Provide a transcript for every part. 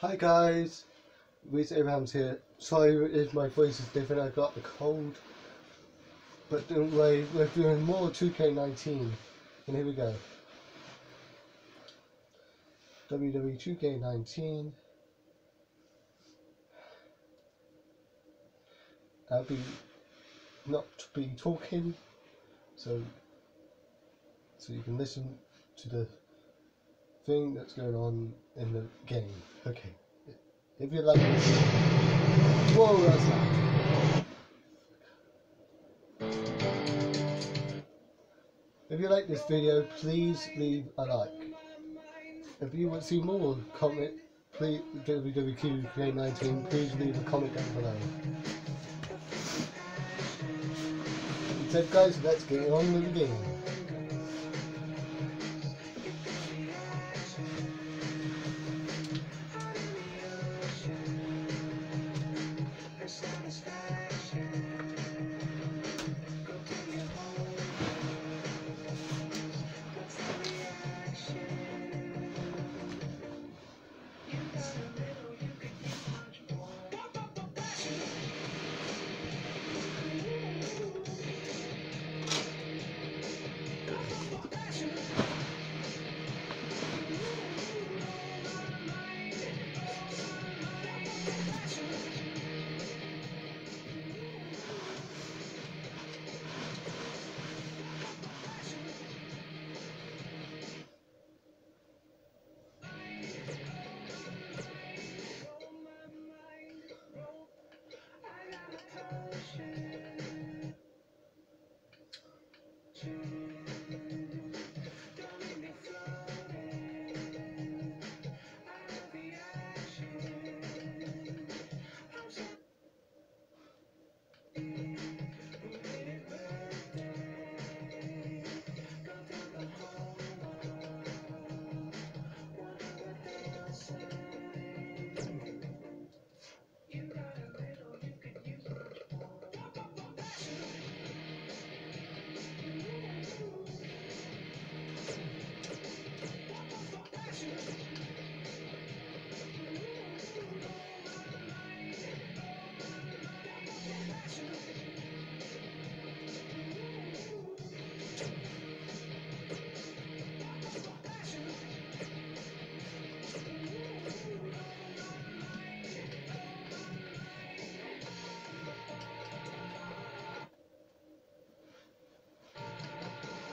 Hi guys, Reese Abrahams here. Sorry if my voice is different, I've got the cold. But don't worry, we're doing more 2K19. And here we go. WWE 2K19. I'll be not be talking, so so you can listen to the thing that's going on in the game. Okay. If you like this. Whoa, that's loud. If you like this video, please leave a like. If you want to see more comment, please WWQ19, please leave a comment down below. So guys, let's get on with the game.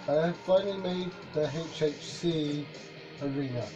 I have finally made the HHC arena.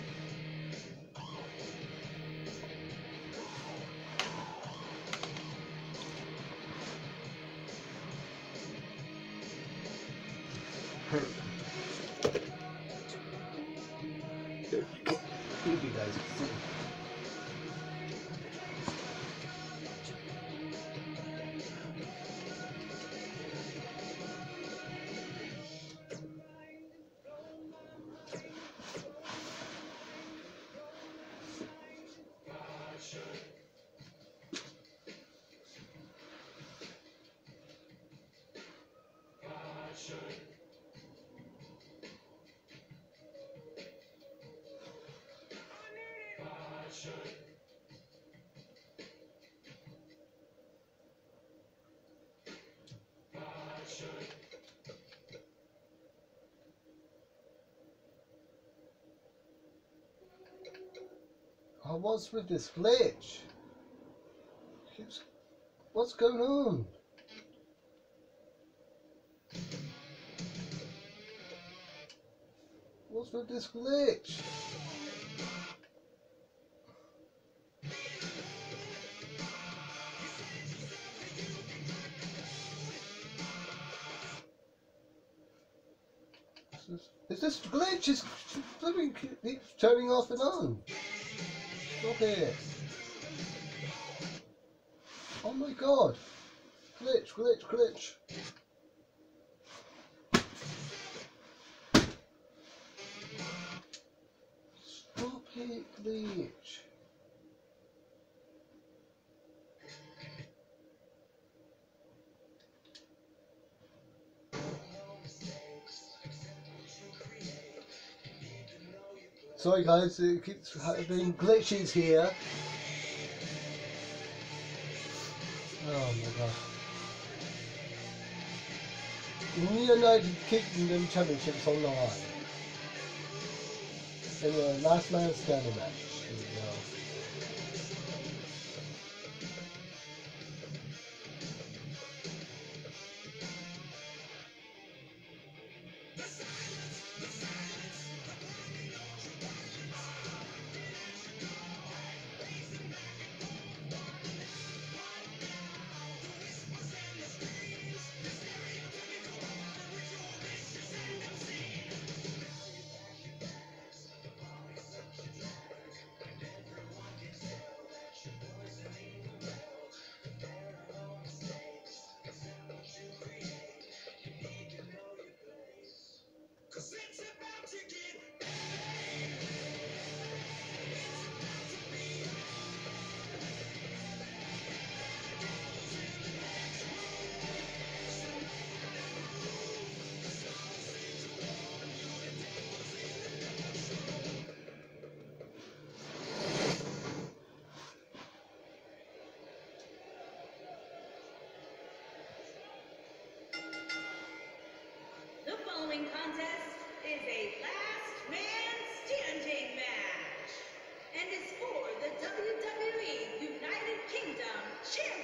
What's with this glitch? What's going on? What's with this glitch? Is this- glitch? Is turning off and on. Stop it. Oh my god. Glitch, glitch, glitch. Stop it, glitch. Sorry guys, it keeps having glitches here. Oh my god. United Kingdom Championships on the line. In the last man standing match. Is a last man standing match and is for the WWE United Kingdom Championship.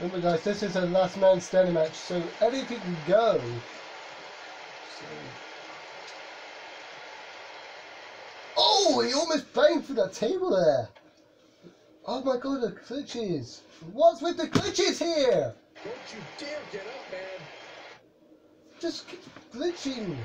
Remember guys, this is a last man standing match, so anything can go. So... Oh, he almost banged through that table there. Oh my god, the glitches. What's with the glitches here? Don't you dare get up, man. Just keep glitching.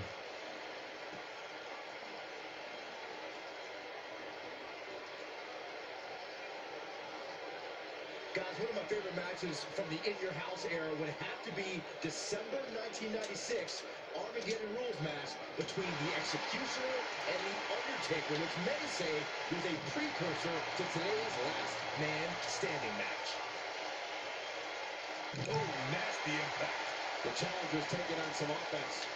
Guys, one of my favorite matches from the In Your House era would have to be December 1996 Armageddon Rules match between the Executioner and the Undertaker, which many say was a precursor to today's Last Man Standing match. Oh, nasty impact. The challenger's taking on some offense.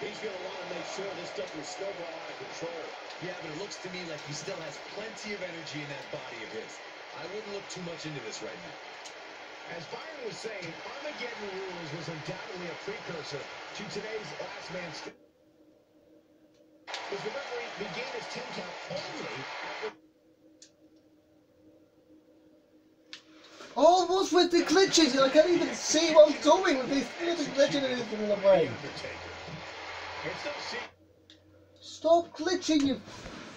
He's going to want to make sure this doesn't snowball out of control. Yeah, but it looks to me like he still has plenty of energy in that body of his. I wouldn't look too much into this right now. As Byron was saying, Armageddon Rules was undoubtedly a precursor to today's Last Man Standing. As the referee began his 10 count only after Oh, what's with the glitches? I can't even see what I'm doing with these flipping glitches in the way. Undertaker. And so Stop glitching, you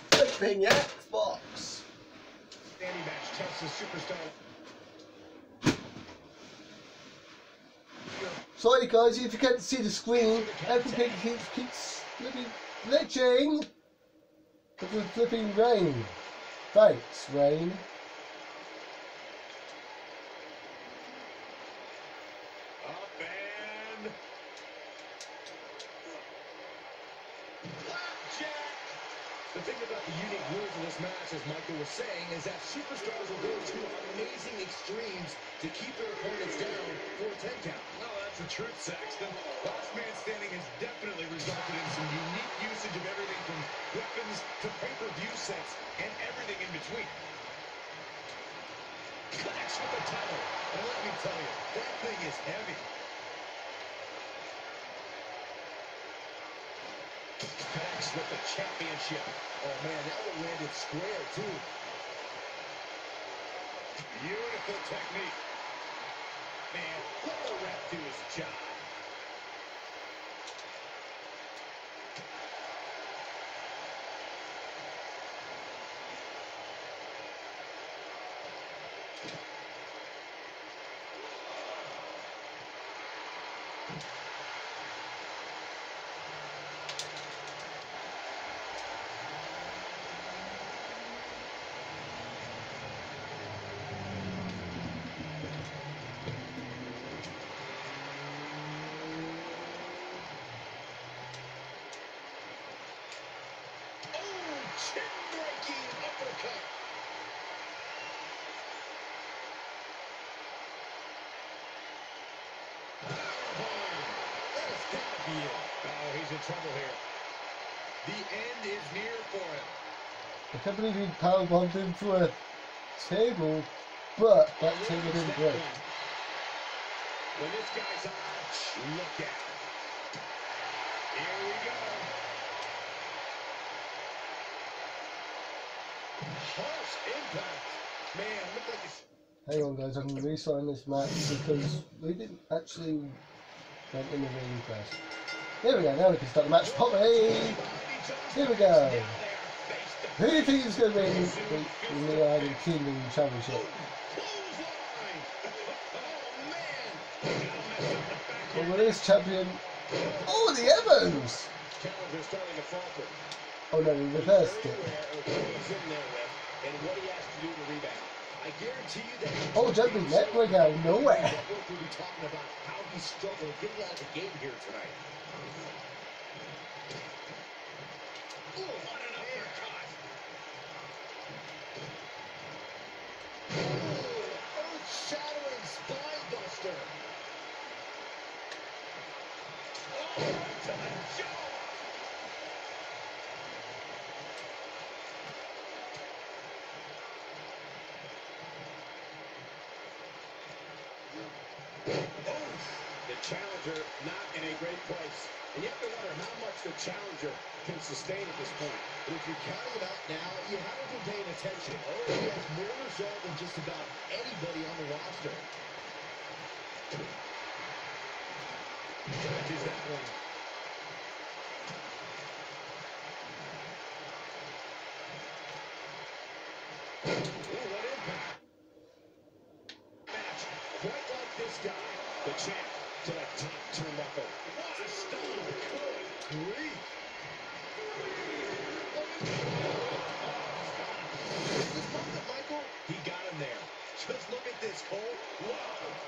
flipping Xbox. Standing match tests the superstar. Sorry guys, if you can't see the screen, everything keeps, keeps flipping glitching. With the flipping rain. Thanks, rain. Up and Blackjack. The thing about the unique rules of this match, as Michael was saying, is that superstars will go to amazing extremes to keep their opponents down for a 10 count. No, that's the truth, Saxton. Last man standing has definitely resulted in some unique usage of everything from weapons to pay-per-view sets and everything in between. Connects with the title. And let me tell you, that thing is heavy. With the championship. Oh, man, that one landed square, too. Beautiful technique. Man, let the ref do his job. Oh, uppercut. That has got to be it. Oh, he's in trouble here. The end is near for him. I can't believe he powerbombed into a table, but that table didn't break. When this guy's on, look out. Here we go. Harsh impact. Man, look like it's... Hang on, guys, I'm going to restart this match because we didn't actually went in the ring first. There we go, now we can start the match properly. Here we go. Who do you think is going to win the, the United Kingdom Championship? Well, with this champion. Oh, the Evans! Challenger starting to falter. Oh no, he reversed it. Aware of who he's in there with and what he has to do to rebound. I guarantee you that. Oh, neck break out of nowhere. Network will be talking about how he struggled getting out of the game here tonight. Ooh, what an uppercut! Ooh, earth-shattering spine buster. Oh, to the jaw! The challenger not in a great place. And you have to wonder how much the challenger can sustain at this point. But if you're counting him out now, you haven't been paying attention. Oh, he has more resolve than just about anybody on the roster. Dodges that one. Ooh, what impact. Match quite like this guy, the champ, to that top turnbuckle. What a stomp! Good grief! Is this moment, Michael? He got him there. Just look at this, Cole. Wow!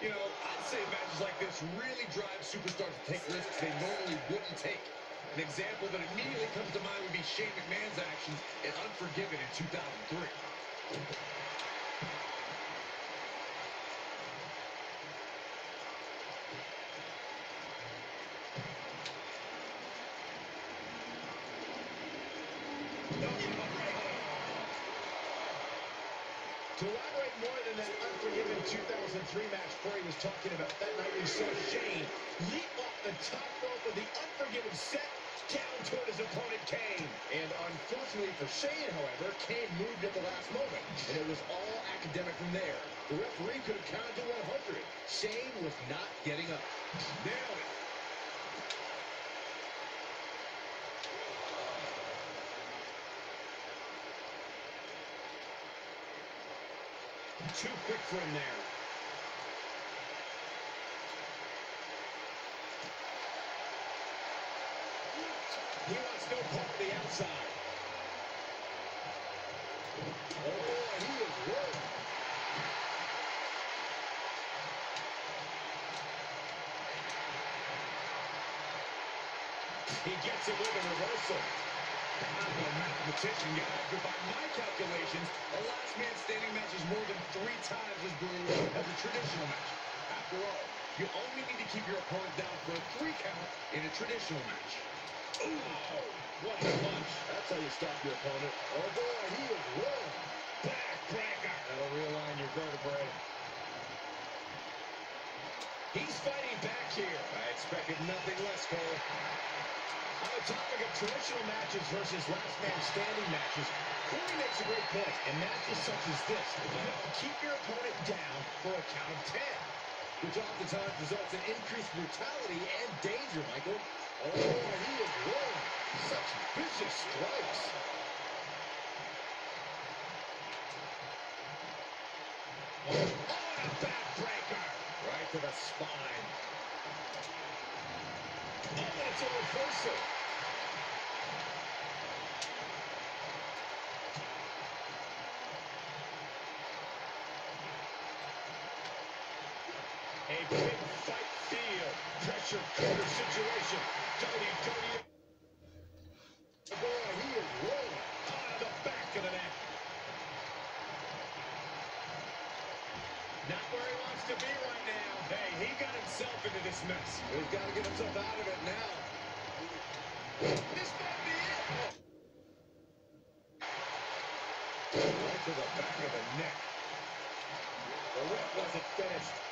You know, I'd say matches like this really drive superstars to take risks they normally wouldn't take. An example that immediately comes to mind would be Shane McMahon's actions in Unforgiven in 2003. To elaborate more than that Unforgiven 2003 match Corey was talking about, that night we saw Shane leap off the top rope of the Unforgiven set down toward his opponent Kane. And unfortunately for Shane, however, Kane moved at the last moment, and it was all academic from there. The referee could have counted to 100. Shane was not getting up. Nailed it. Too quick for him there. He wants no part of the outside. Oh, he is worked. He gets it with a reversal. A mathematician, guys, but by my calculations, a last man standing match is more than three times as brutal as a traditional match. After all, you only need to keep your opponent down for a three count in a traditional match. Ooh, what a punch. That's how you stop your opponent. Oh boy, he is rolling. Backbreaker. That'll realign your vertebrae. He's fighting back here. I expected nothing less, Cole. On the topic of traditional matches versus last man standing matches, Corey makes a great point. In matches such as this, you have to keep your opponent down for a count of 10, which oftentimes results in increased brutality and danger, Michael. Oh, he is rolling. Such vicious strikes. Oh, and a backbreaker. Right to the spine. Oh, and it's a reversal. A big fight feel. Pressure cooker situation. WWE. Boy, he is rolling on the back of the neck. Not where he wants to be right now. Hey, he got himself into this mess. He's got to get himself out of it now. This might be it. Right to the back of the neck. The rep wasn't finished.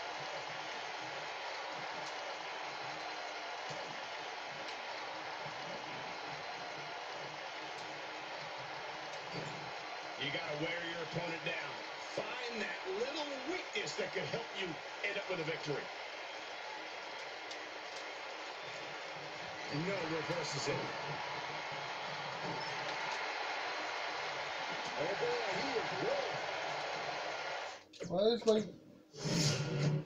You got to wear your opponent down. Find that little weakness that could help you end up with a victory. No reverses it. Oh boy, he is rolling. Why is like,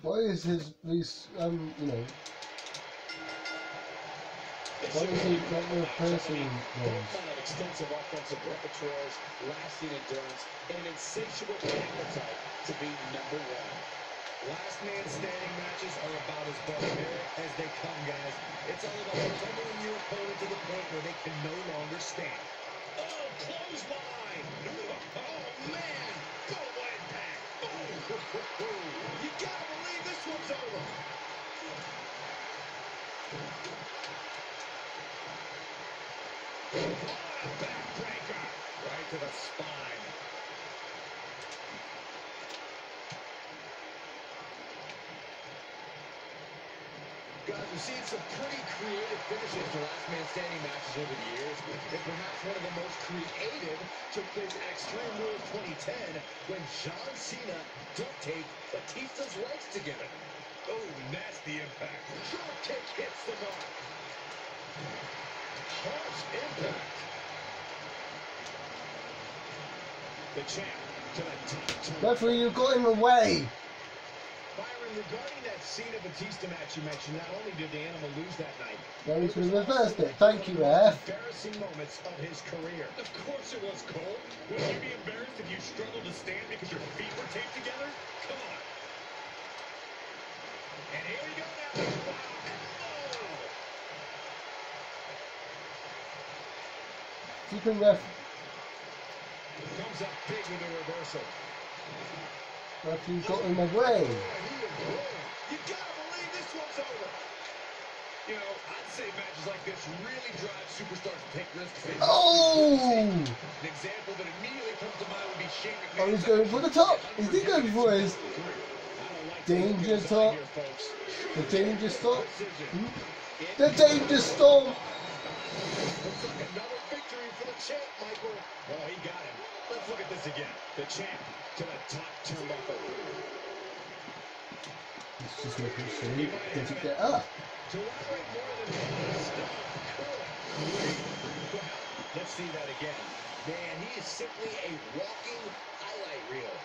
why is his these um you know, why is he like the person Both extensive offensive repertoires, lasting endurance, and an insatiable appetite to be number one. Last man standing matches are about as barbaric as they come, guys. It's all about pummeling your opponent to the point where they can no longer stand. Oh, clothesline! Oh, man! Go impact! Oh, you gotta believe this one's over! Oh, a backbreaker! Right to the spine. Guys, we've seen some pretty creative finishes to last man standing matches over the years. And perhaps one of the most creative took place at Extreme Rules 2010 when John Cena duct taped Batista's legs together. Oh, nasty impact. Drop kick hits the mark. Harsh impact. The champ to the top. Referee, you got him away. Regarding that Cena Batista match you mentioned, not only did the animal lose that night, Now he's it was been reversed also it. Thank you, ref. Embarrassing moments of his career. Of course it was, Cole. Wouldn't you be embarrassed if you struggled to stand because your feet were taped together? Come on. And here we go now. Wow. Oh. Keeping ref, Comes up big with a reversal. referee got him away. Boy, he is rolling. You gotta believe this one's over. You know, I'd say matches like this really superstars to take risks. Oh! An example that immediately comes to mind would be Shane McMahon. Oh, he's going for the top. Is he going for his danger top? The danger stop? Hmm? The danger storm! Looks like another victory for the champ, Michael. Oh, he got him. Let's look at this again. The champ to the top turnbuckle. He's just making sure he doesn't get up. To elaborate more than. Cool. Let's see that again. Man, he is simply a walking highlight reel.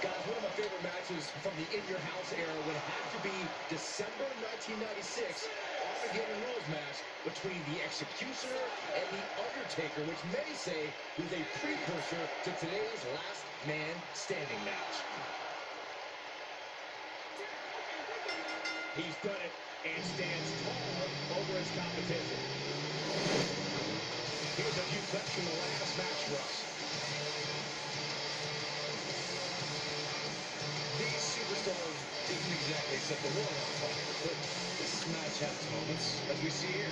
Guys, one of my favorite matches from the In Your House era would have to be December 1996 Armageddon Rules match between the Executioner and the Undertaker, which many say was a precursor to today's Last Man Standing match. He's done it and stands tall over his competition. Here's a few clips set the world on fire with smash-outs moments, as we see here.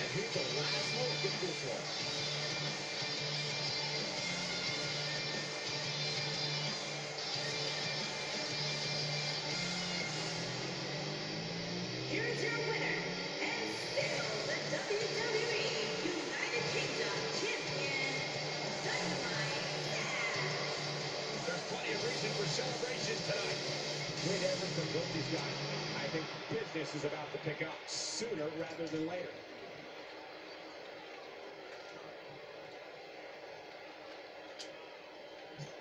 And here's the last look at this one. These guys. I think business is about to pick up sooner rather than later.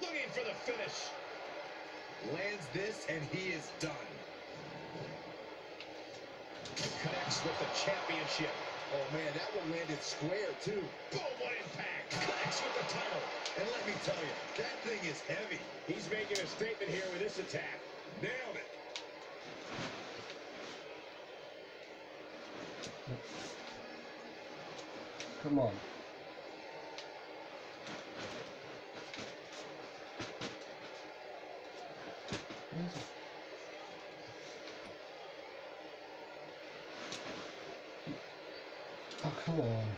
Looking for the finish. Lands this, and he is done. Connects with the championship. Oh, man, that one landed square, too. Boom, what impact. Connects with the title. And let me tell you, that thing is heavy. He's making a statement here with this attack. Nailed it. Come on. Oh, come on.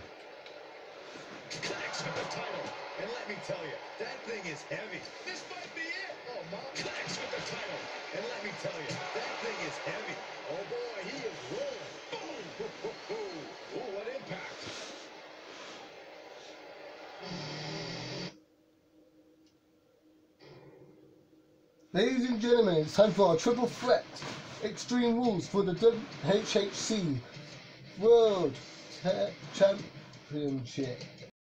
Connects with the title. And let me tell you, that thing is heavy. This might be it. Oh, my. Connects with the title. And let me tell you, that thing is heavy. Oh, boy, he is rolling. Boom. It's time for our triple threat. Extreme rules for the WHHC World Championship.